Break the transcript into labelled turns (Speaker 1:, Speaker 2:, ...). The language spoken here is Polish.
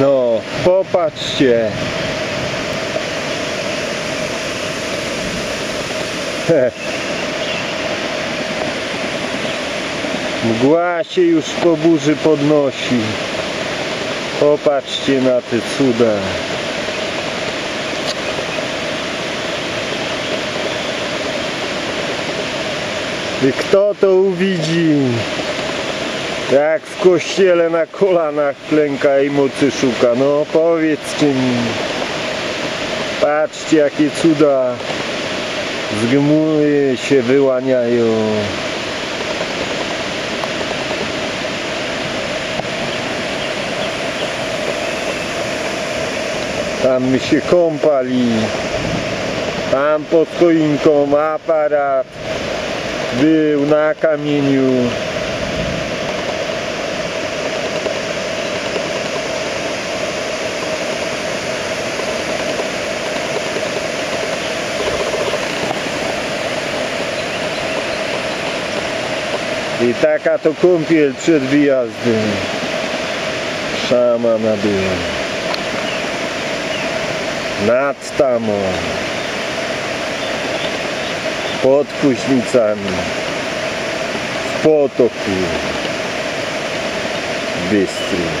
Speaker 1: No, popatrzcie. He. Mgła się już po burzy podnosi. Popatrzcie na te cuda. I kto to uwidzi? Jak w kościele na kolanach klęka i mocy szuka. No powiedzcie mi. Patrzcie jakie cuda z gmuły się wyłaniają. Tam my się kąpali. Tam pod choinką aparat był na kamieniu. I taka to kąpiel przed wyjazdem. Szamana była. Nad tamą. Pod Kuśnicami. W potoku. Bystry.